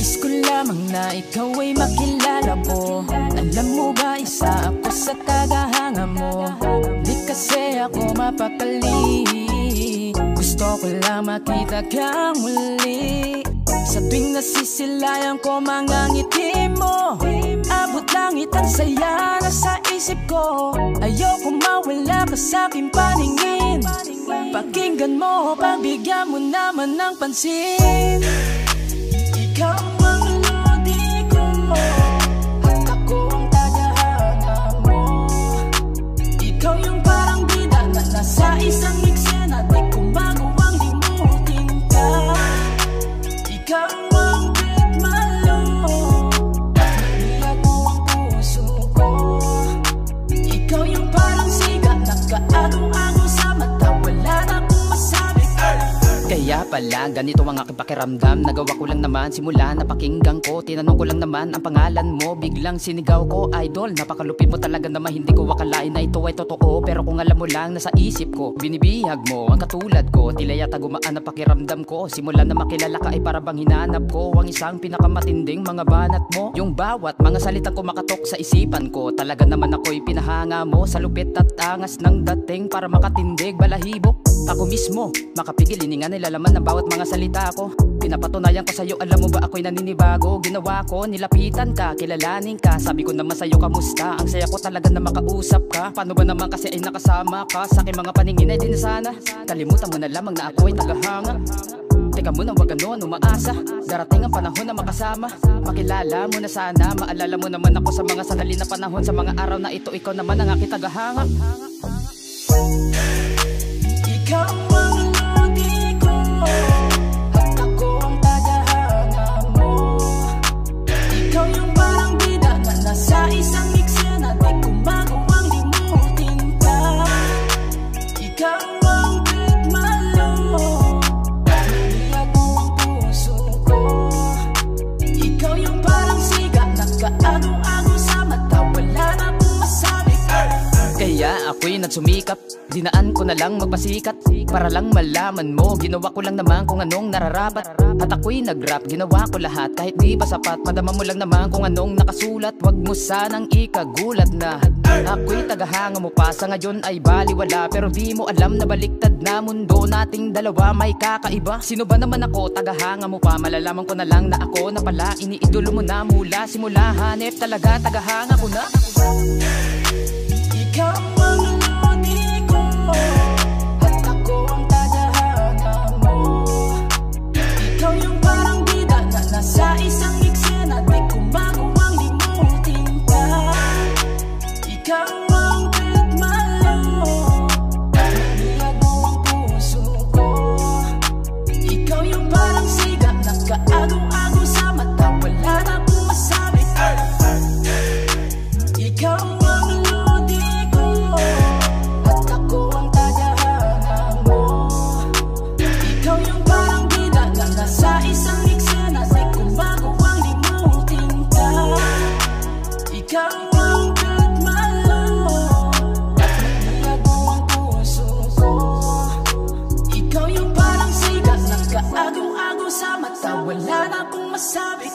Nais ko lamang na ikaw ay makilala mo. Alam mo ba isa ako sa tagahanga mo? Di kasi ako mapakali Gusto ko lang makita kang muli. Sa tuwing nasisilayan ko mga ngiti mo. Abot langit ang saya na sa isip ko. Ayoko mawala ka sa aking paningin. Pakinggan mo, pagbigyan mo naman ng pansin. Ikaw nasa isang Kaya pala, ganito ang aking pakiramdam. Nagawa ko lang naman, simula napakinggan ko. Tinanong ko lang naman ang pangalan mo. Biglang sinigaw ko, idol Napakalupit mo talaga naman Hindi ko akalain na ito ay totoo. Pero kung alam mo lang, nasa isip ko Binibihag mo, ang katulad ko. Tila yata gumaan ang pakiramdam ko. Simula na makilala ka ay para bang hinanap ko Ang isang pinakamatinding mga banat mo. Yung bawat mga salitang kumakatok sa isipan ko Talaga naman ako'y pinahanga mo Sa lupit at angas ng dating Para makatindig balahibo Ako mismo, makapigil Hininga nilalaman ng bawat mga salita ko. Pinapatunayan ko sa'yo, alam mo ba ako'y naninibago? Ginawa ko, nilapitan ka, kilalanin ka. Sabi ko naman sa'yo, kamusta? Ang saya ko talaga na makausap ka. Paano ba naman kasi ay nakasama ka? Sa aking mga paningin ay di na sana. Kalimutan mo na lamang na ako ay tagahanga. Teka muna wag ganun, umaasa. Darating ang panahon na makasama. Makilala mo na sana Maalala mo naman ako sa mga sandali na panahon. Sa mga araw na ito, ikaw naman ang aking tagahanga but I don't. Ako'y nagsumikap Dinaan ko na lang magpasikat. Para lang malaman mo Ginawa ko lang naman kung anong nararapat. At ako'y nag-rap Ginawa ko lahat. Kahit di pa sapat Madama mo lang naman kung anong nakasulat. Wag mo sanang ikagulat na Ako'y tagahanga mo pa. Sa ngayon ay baliwala Pero di mo alam na baliktad na mundo Nating dalawa. May kakaiba. Sino ba naman ako? Tagahanga mo pa. Malalaman ko na lang na ako na pala. Iniidolo mo na mula simula Hanep. Talaga tagahanga ko na. Ikaw Nagkaagong-agong sa mata Wala na akong masabi. Ikaw ang ko At ako ang tadhana mo. Ikaw yung parang bida na nasa isang eksena Di ko magawang limutin ka. Ikaw ang Wala na akong masabi